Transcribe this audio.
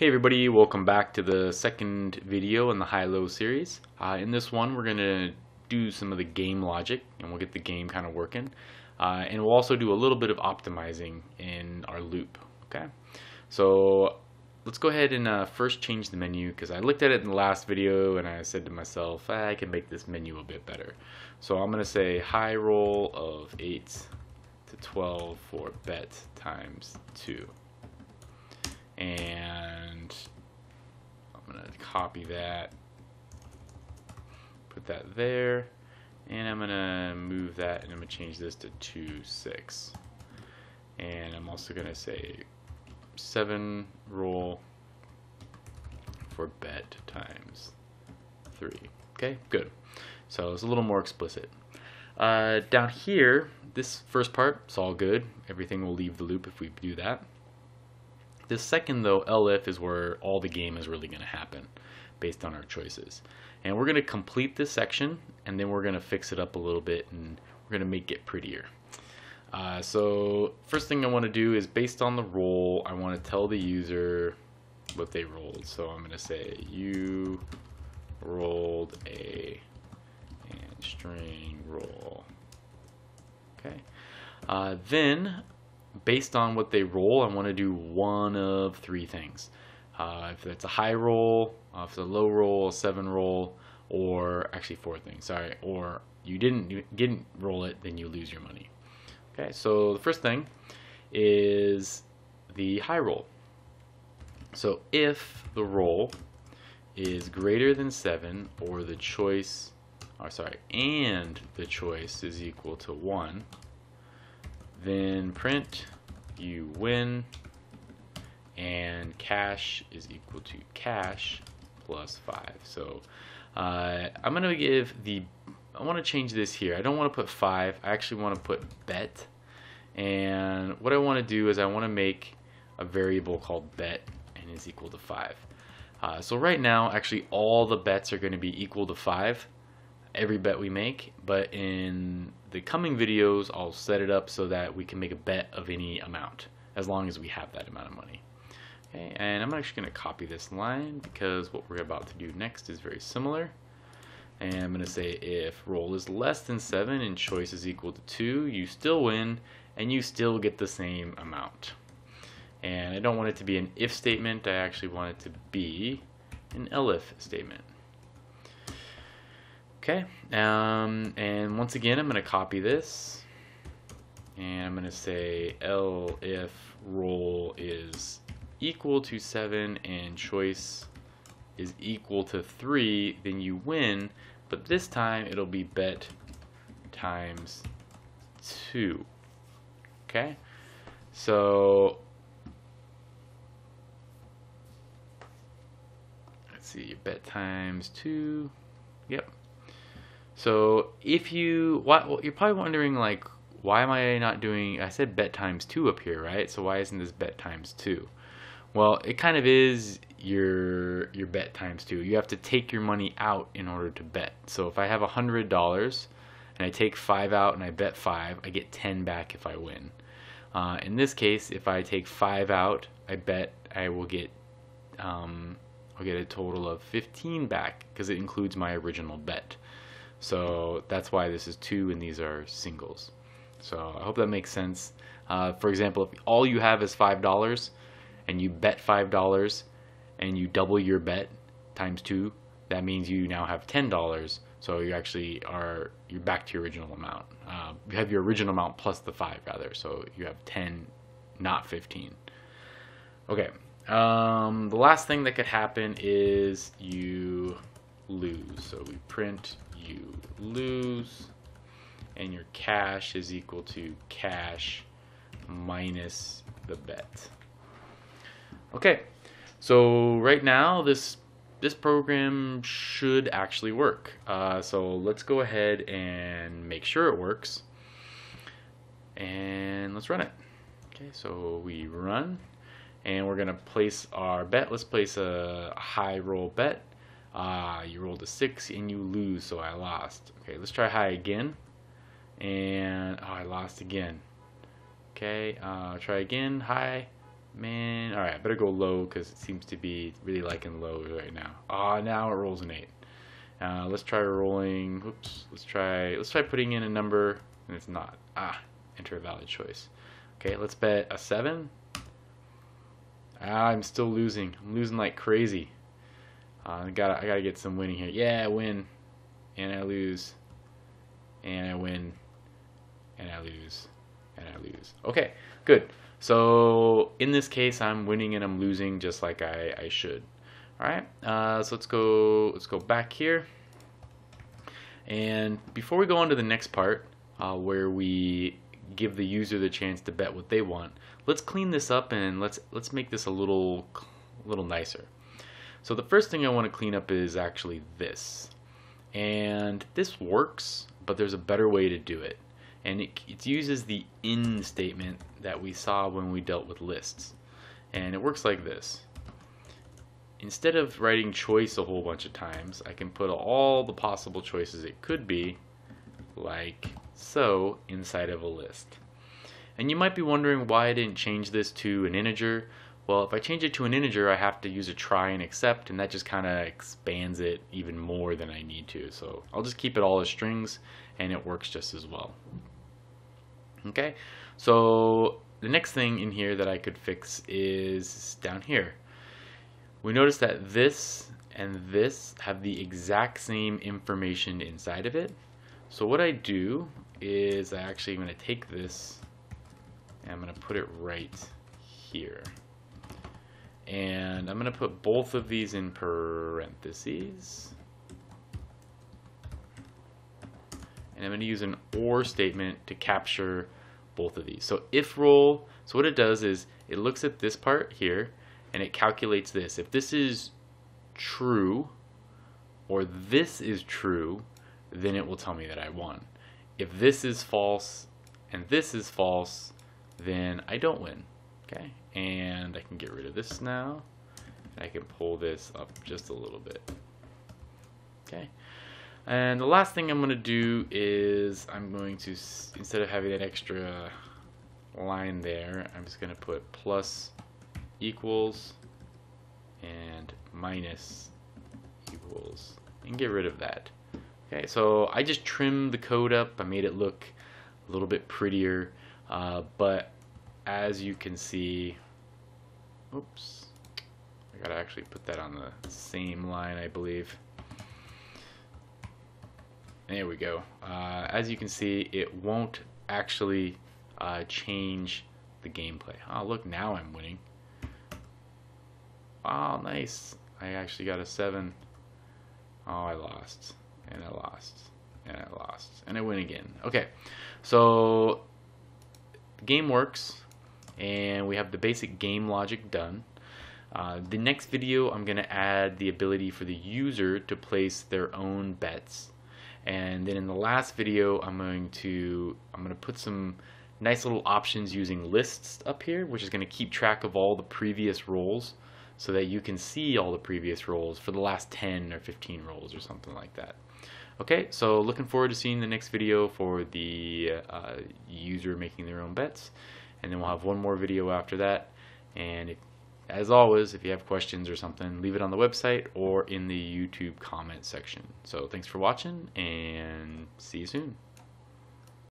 Hey everybody, welcome back to the second video in the high-low series. Uh, in this one we're going to do some of the game logic and we'll get the game kind of working. Uh, and we'll also do a little bit of optimizing in our loop. Okay, So let's go ahead and uh, first change the menu because I looked at it in the last video and I said to myself ah, I can make this menu a bit better. So I'm going to say high roll of 8 to 12 for bet times 2 and I'm gonna copy that put that there and I'm gonna move that and I'm gonna change this to 2 6 and I'm also gonna say 7 roll for bet times 3 okay good. So it's a little more explicit. Uh, down here this first part it's all good. Everything will leave the loop if we do that this second though, elif is where all the game is really going to happen based on our choices. And we're going to complete this section and then we're going to fix it up a little bit and we're going to make it prettier. Uh, so first thing I want to do is based on the roll, I want to tell the user what they rolled. So I'm going to say you rolled a and string roll. Okay. Uh, then based on what they roll, I want to do one of three things. Uh, if it's a high roll, uh, if it's a low roll, a seven roll, or actually four things, sorry, or you didn't you didn't roll it, then you lose your money. Okay, so the first thing is the high roll. So if the roll is greater than seven, or the choice, or sorry, and the choice is equal to one, then print you win and cash is equal to cash plus 5 so uh, I'm gonna give the I want to change this here. I don't want to put 5 I actually want to put bet. And what I want to do is I want to make a variable called bet and is equal to 5 uh, so right now actually all the bets are going to be equal to 5 every bet we make, but in the coming videos, I'll set it up so that we can make a bet of any amount, as long as we have that amount of money. Okay, and I'm actually going to copy this line because what we're about to do next is very similar. And I'm going to say if roll is less than 7 and choice is equal to 2, you still win and you still get the same amount. And I don't want it to be an if statement, I actually want it to be an elif statement. Okay, um, and once again, I'm going to copy this, and I'm going to say elif roll is equal to 7 and choice is equal to 3, then you win, but this time it'll be bet times 2. Okay, so let's see, bet times 2, yep. So if you, what, you're probably wondering like, why am I not doing, I said bet times two up here, right? So why isn't this bet times two? Well, it kind of is your your bet times two. You have to take your money out in order to bet. So if I have hundred dollars and I take five out and I bet five, I get ten back if I win. Uh, in this case, if I take five out, I bet I will get um, I'll get a total of 15 back because it includes my original bet. So that's why this is two and these are singles. So I hope that makes sense. Uh, for example, if all you have is $5 and you bet $5 and you double your bet times two, that means you now have $10. So you actually are, you're back to your original amount. Uh, you have your original amount plus the five rather. So you have 10, not 15. Okay. Um, the last thing that could happen is you lose. So we print you lose and your cash is equal to cash minus the bet. Okay, so right now this this program should actually work. Uh, so let's go ahead and make sure it works. And let's run it. Okay, so we run and we're gonna place our bet. Let's place a high roll bet. Ah, you rolled a six and you lose, so I lost. Okay, let's try high again. And oh, I lost again. Okay, uh, try again, high, Man, all right, better go low because it seems to be really liking low right now. Ah, oh, now it rolls an eight. Uh, let's try rolling. Oops. Let's try. Let's try putting in a number, and it's not. Ah, enter a valid choice. Okay, let's bet a seven. Ah, I'm still losing. I'm losing like crazy. Uh, I gotta, I gotta get some winning here. Yeah, I win, and I lose, and I win, and I lose, and I lose. Okay, good. So in this case, I'm winning and I'm losing just like I, I should. All right, uh, so let's go, let's go back here. And before we go on to the next part, uh, where we give the user the chance to bet what they want, let's clean this up and let's let's make this a little, little nicer. So the first thing I want to clean up is actually this. And this works, but there's a better way to do it and it, it uses the in statement that we saw when we dealt with lists. And it works like this. Instead of writing choice a whole bunch of times, I can put all the possible choices it could be, like so, inside of a list. And you might be wondering why I didn't change this to an integer. Well, if I change it to an integer, I have to use a try and except, and that just kind of expands it even more than I need to. So I'll just keep it all as strings, and it works just as well. Okay, so the next thing in here that I could fix is down here. We notice that this and this have the exact same information inside of it. So what I do is I actually am going to take this and I'm going to put it right here. And I'm going to put both of these in parentheses. and I'm going to use an OR statement to capture both of these. So if roll, so what it does is it looks at this part here and it calculates this. If this is true or this is true, then it will tell me that I won. If this is false and this is false, then I don't win. Okay, and I can get rid of this now. I can pull this up just a little bit. Okay, and the last thing I'm going to do is I'm going to, instead of having that extra line there, I'm just going to put plus equals and minus equals and get rid of that. Okay, so I just trimmed the code up. I made it look a little bit prettier, uh, but as you can see, oops, I gotta actually put that on the same line, I believe. There we go. Uh, as you can see, it won't actually uh, change the gameplay. Oh, look, now I'm winning. Oh, nice. I actually got a 7. Oh, I lost. And I lost. And I lost. And I win again. Okay, so the game works. And we have the basic game logic done. Uh, the next video, I'm going to add the ability for the user to place their own bets and then in the last video, I'm going to I'm going to put some nice little options using lists up here, which is going to keep track of all the previous rolls so that you can see all the previous rolls for the last 10 or 15 rolls or something like that. Okay, so looking forward to seeing the next video for the uh, user making their own bets. And then we'll have one more video after that. And if as always, if you have questions or something, leave it on the website or in the YouTube comment section. So thanks for watching and see you soon.